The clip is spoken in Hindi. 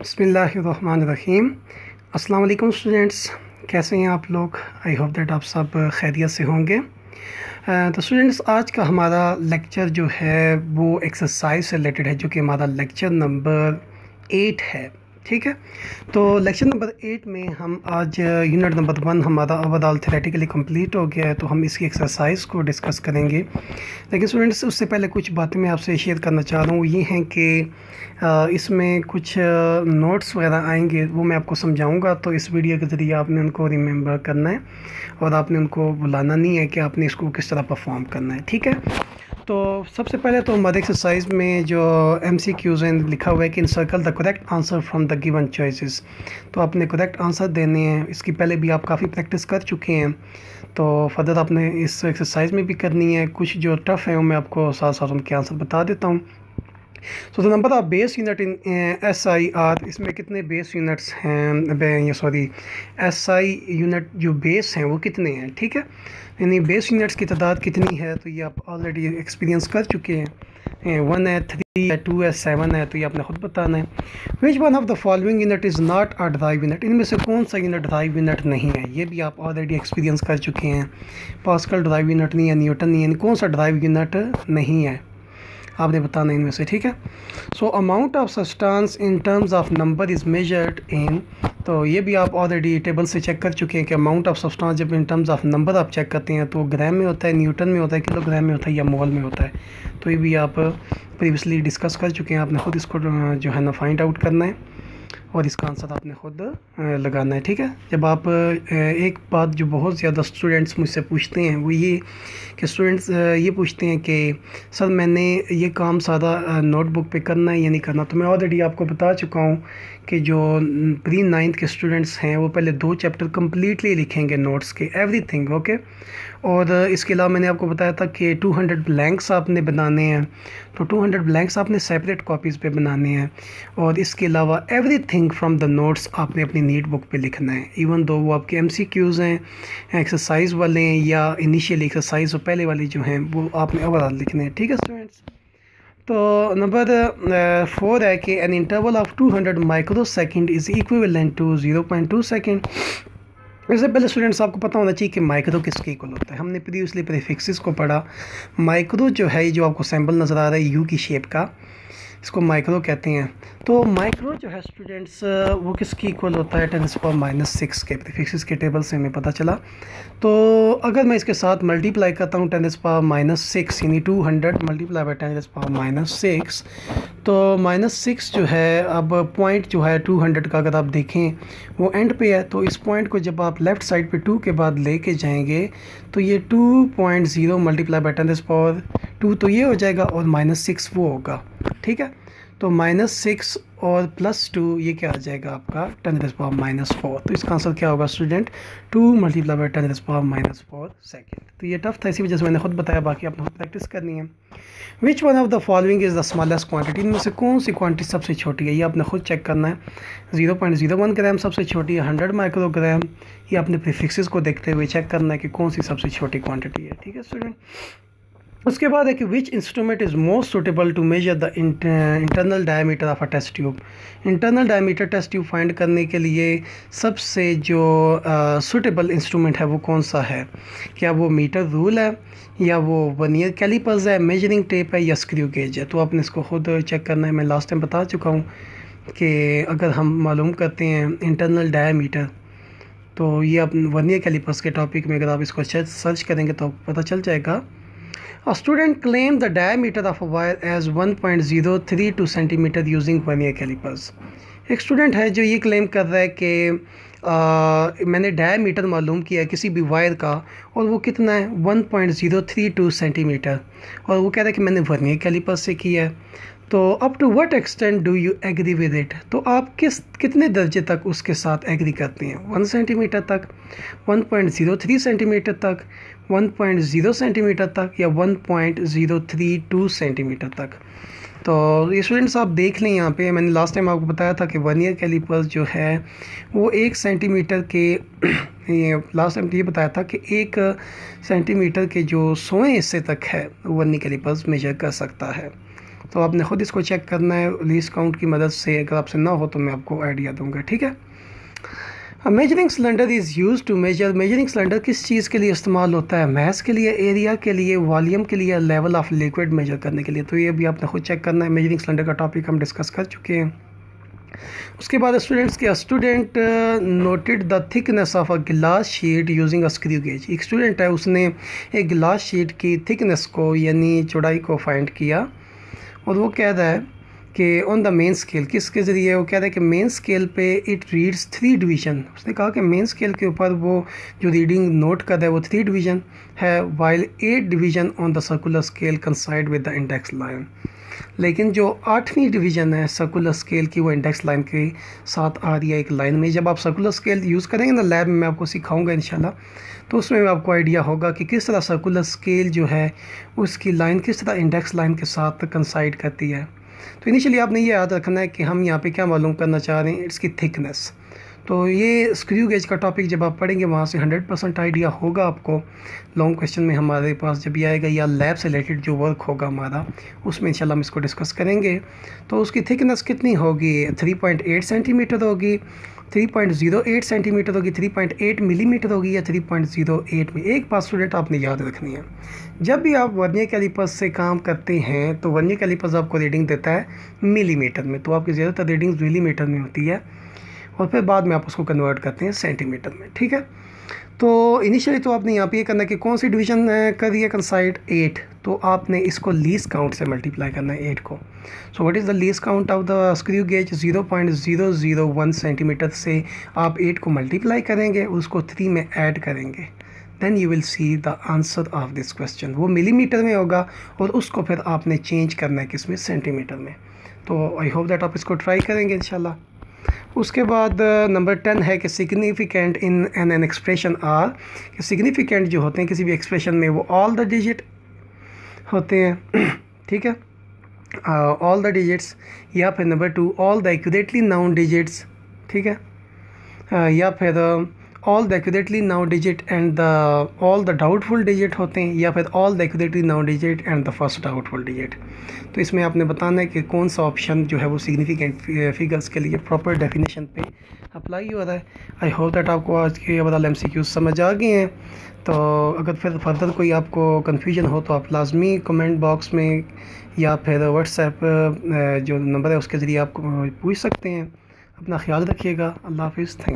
बसमीम अस्सलाम स्टूडेंट्स, कैसे हैं आप लोग? आई होप दैट आप सब खैरियत से होंगे। तो स्टूडेंट्स, आज का हमारा लेक्चर जो है, वो एक्सरसाइज से रिलेटेड है, जो कि हमारा लेक्चर नंबर एट है। ठीक है? तो लेक्चर नंबर एट में हम आज यूनिट नंबर वन हमारा ओवरऑल थेरेटिकली कंप्लीट हो गया है तो हम इसकी एक्सरसाइज को डिस्कस करेंगे। लेकिन स्टूडेंट्स उससे पहले कुछ बातें मैं आपसे शेयर करना चाह रहा हूँ। ये हैं कि इसमें कुछ नोट्स वगैरह आएँगे, वो मैं आपको समझाऊँगा तो इस वीडियो के ज़रिए आपने उनको रिमेंबर करना है, और आपने उनको बुलाना नहीं है कि आपने इसको किस तरह परफॉर्म करना है, ठीक है? तो सबसे पहले तो हमारे एक्सरसाइज में जो एम सी क्यूज़ लिखा हुआ है कि encircle the correct answer from the given choices तो आपने करेक्ट आंसर देने हैं। इसकी पहले भी आप काफ़ी प्रैक्टिस कर चुके हैं। तो फर्दर आपने इस एक्सरसाइज में भी करनी है। कुछ जो टफ़ है वो मैं आपको साथ साथ उनके आंसर बता देता हूँ। So the number of base unit in S I are इसमें कितने बेस यूनिट्स हैं ये सॉरी एस आई यूनिट जो बेस हैं वो कितने हैं, ठीक है? यानी बेस यूनिट्स की तादाद कितनी है तो ये आप ऑलरेडी एक्सपीरियंस कर चुके हैं। वन है थ्री है टू है सेवन है तो ये आपने ख़ुद बताना है। Which one of the following unit is not a drive unit इनमें से कौन सा यूनिट ड्राइव यूनिट नहीं है? ये भी आप ऑलरेडी एक्सपीरियंस कर चुके हैं। पास्कल ड्राइव यूनिट नहीं है न्यूटन नहीं है कौन सा ड्राइव यूनिट नहीं है? आपने बताना इनमें से, ठीक है? So amount of substance in terms of number is measured in तो ये भी आप ऑलरेडी टेबल से चेक कर चुके हैं कि अमाउंट ऑफ़ सस्टांस जब इन टर्म्स ऑफ़ नंबर आप चेक करते हैं तो ग्राम में होता है न्यूटन में होता है किलोग्राम में होता है या मोल में होता है। तो ये भी आप प्रीवियसली डिस्कस कर चुके हैं, आपने खुद इसको, जो है ना फाइंड आउट करना है। और इसका आंसर आपने ख़ुद लगाना है, ठीक है? जब आप एक बात जो बहुत ज़्यादा स्टूडेंट्स मुझसे पूछते हैं, वो ये कि स्टूडेंट्स ये पूछते हैं कि, सर, मैंने ये काम सारा नोटबुक पे करना है या नहीं करना? तो मैं ऑलरेडी आपको बता चुका हूँ कि जो प्री नाइन्थ के स्टूडेंट्स हैं, वो पहले दो चैप्टर कम्प्लीटली लिखेंगे नोट्स के एवरीथिंग ओके और इसके अलावा मैंने आपको बताया था कि 200 ब्लैंक्स आपने बनाने हैं। तो 200 ब्लैंक्स आपने सेपरेट कॉपीज़ पे बनाने हैं। और इसके अलावा एवरीथिंग फ्रॉम द नोट्स आपने अपनी नीट बुक पे लिखना है। इवन दो वो आपके एम हैं एक्सरसाइज वाले हैं या इनिशियल एक्सरसाइज और पहले वाले जो हैं, वो आपने ओवरऑल लिखने हैं। ठीक है स्टूडेंट्स तो नंबर फोर है कि an interval of 200 micro second is equivalent to 0.2 second इससे पहले स्टूडेंट्स आपको पता होना चाहिए कि माइक्रो किसके इक्वल होता है। हमने प्रीवियसली प्रीफिक्सेस को पढ़ा। माइक्रो जो है, ये जो आपको सैंपल नज़र आ रहा है यू की शेप का इसको माइक्रो कहते हैं। तो माइक्रो जो है स्टूडेंट्स वो किसकी इक्वल होता है? टेन पावर माइनस सिक्स के। प्रीफिक्सेस के टेबल से हमें पता चला। तो अगर मैं इसके साथ मल्टीप्लाई करता हूँ टेन पावर माइनस सिक्स यानी two hundred multiply by ten power minus six तो माइनस सिक्स जो है, अब पॉइंट जो है टू हंड्रेड का अगर आप देखें, वो एंड पे है। तो इस पॉइंट को जब आप लेफ़्ट साइड पे टू के बाद लेके जाएँगे तो ये two point zero multiply by ten power two तो ये हो जाएगा और माइनस सिक्स वो होगा। ठीक है? तो माइनस सिक्स और प्लस टू ये क्या आ जाएगा आपका? टेन दस पावर माइनस फोर तो इसका आंसर क्या होगा student two multiply by ten दस पावर माइनस फोर सेकेंड तो ये टफ था, इसी वजह से मैंने खुद बताया, बाकी आपने खुद प्रैक्टिस करनी है। Which one of the following is the smallest quantity इनमें से कौन सी क्वांटिटी सबसे छोटी है? ये आपने खुद चेक करना है। Zero point zero one gram सबसे छोटी है हंड्रेड माइक्रोग्राम ये अपने प्रीफिक्सेस को देखते हुए चेक करना है कि कौन सी सबसे छोटी क्वान्टिटी है, ठीक है स्टूडेंट उसके बाद है कि which instrument is most suitable to measure the internal diameter of a test tube internal diameter test tube find करने के लिए सबसे जो सुटेबल uh, इंस्ट्रूमेंट है वो कौन सा है? क्या वो मीटर रूल है? या वो वनियर कैलिपर्स है? मेजरिंग टेप है? या स्क्रू गेज है? तो आपने इसको खुद चेक करना है। मैं लास्ट टाइम बता चुका हूँ कि अगर हम मालूम करते हैं इंटरनल डायमीटर तो ये आप वनियर कैलिपर्स के टॉपिक में अगर आप इसको सर्च करेंगे तो पता चल जाएगा। A student claimed the diameter of a wire as 1.032 centimetre using vernier calipers एक स्टूडेंट है जो ये क्लेम कर रहा है कि मैंने डायमीटर मालूम किया किसी भी वायर का और वो कितना है? 1.032 सेंटीमीटर और वो कह रहा है कि मैंने वर्नियर कैलिपर्स से किया है। तो up to what extent do you agree with it तो आप किस, कितने दर्जे तक उसके साथ एग्री करते हैं? वन सेंटीमीटर तक one point zero three centimetre तक वन पॉइंट ज़ीरो सेंटीमीटर तक या one point zero three two centimetre तक। तो स्टूडेंट्स आप देख लें यहाँ पे, मैंने लास्ट टाइम आपको बताया था कि वन ईयर कैलिपर्स जो है, वो एक सेंटीमीटर के ये लास्ट टाइम ये बताया था कि एक सेंटीमीटर के जो सोए हिस्से तक है वन ईयर कैलिपर्स मेजर कर सकता है। तो आपने ख़ुद इसको चेक करना है लीस्ट काउंट की मदद से, अगर आपसे ना हो तो मैं आपको आइडिया दूँगा, ठीक है? Measuring cylinder is use to measure measuring cylinder किस चीज़ के लिए इस्तेमाल होता है? मैथ के लिए एरिया के लिए वॉल्यूम के लिए लेवल ऑफ़ लिक्विड मेजर करने के लिए। तो ये भी आपने खुद चेक करना है मेजरिंग सिलेंडर का टॉपिक हम डिस्कस कर चुके हैं। उसके बाद स्टूडेंट्स के student noted the thickness of a glass sheet using a screw gauge एक स्टूडेंट है, उसने एक गिलास शीट की थिकनेस को, यानी चौड़ाई को फाइंड किया और वो कह रहा है कि ऑन द मेन स्केल किसके ज़रिए वो कह रहा है कि मेन स्केल पे इट रीड्स थ्री डिवीज़न उसने कहा कि मेन स्केल के ऊपर वो जो रीडिंग नोट कर है वो थ्री डिवीज़न है while eight division on the circular scale coincide with the index line लेकिन जो आठवीं डिवीज़न है सर्कुलर स्केल की, वो इंडेक्स लाइन के साथ आ रही है एक लाइन में। जब आप सर्कुलर स्केल यूज़ करेंगे ना लैब में मैं आपको सिखाऊँगा इंशाल्लाह तो उसमें आपको आइडिया होगा कि किस तरह सर्कुलर स्केल जो है, उसकी लाइन किस तरह इंडेक्स लाइन के साथ कंसाइड करती है। तो इनिशियली आपने ये याद रखना है कि हम यहाँ पे क्या मालूम करना चाह रहे हैं इसकी थिकनेस तो ये स्क्रू गेज का टॉपिक जब आप पढ़ेंगे, वहाँ से 100 परसेंट आइडिया होगा आपको। लॉन्ग क्वेश्चन में हमारे पास जब ये आएगा, या लैब से रिलेटेड जो वर्क होगा हमारा, उसमें इंशाल्लाह हम इसको डिस्कस करेंगे। तो उसकी थिकनेस कितनी होगी? 3.8 सेंटीमीटर होगी। 3.08 सेंटीमीटर होगी 3.8 मिलीमीटर होगी या 3.08 में एक बात स्टूडेंट आपने याद रखनी है। जब भी आप वर्नियर कैलिपर्स से काम करते हैं तो वर्नियर कैलिपर्स आपको रीडिंग देता है मिलीमीटर में तो आपकी ज़्यादातर रीडिंग मिलीमीटर में होती है और फिर बाद में आप उसको कन्वर्ट करते हैं सेंटीमीटर में, ठीक है? तो इनिशियली तो आपने यहाँ पे ये करना है कि कौन सी डिवीज़न कर दिया कंसाइड एट तो आपने इसको लीस काउंट से मल्टीप्लाई करना है एट को। So what is the least count of the screw gauge zero point zero zero one centimetre से आप एट को मल्टीप्लाई करेंगे, उसको थ्री में ऐड करेंगे। Then you will see the answer of this question वो मिलीमीटर में होगा और उसको फिर आपने चेंज करना है किसमें सेंटीमीटर में। तो आई होप दैट आप इसको ट्राई करेंगे इंशाल्लाह। उसके बाद नंबर टेन है कि significant in an an expression are कि सिग्निफिकेंट जो होते हैं किसी भी एक्सप्रेशन में, वो ऑल द डिजिट होते हैं। ठीक है? ऑल द डिजिट्स या फिर number two all the accurately known digits ठीक है? Uh, या फिर all the accurately known digit and the all the doubtful digit होते हैं, या फिर all the accurately known digit and the first doubtful digit तो इसमें आपने बताना है कि कौन सा ऑप्शन जो है वो सिग्निफिकेंट फिगर्स के लिए प्रॉपर डेफिनेशन पे अप्लाई हो रहा है आई होप दैट आपको आज के ओवरऑल एम सी समझ आ गए हैं। तो अगर फिर फर्दर कोई आपको कन्फ्यूज़न हो तो आप लाजमी कमेंट बॉक्स में या फिर व्हाट्सएप जो नंबर है उसके ज़रिए आप पूछ सकते हैं। अपना ख्याल रखिएगा। अल्लाह हाफिज़। थैंक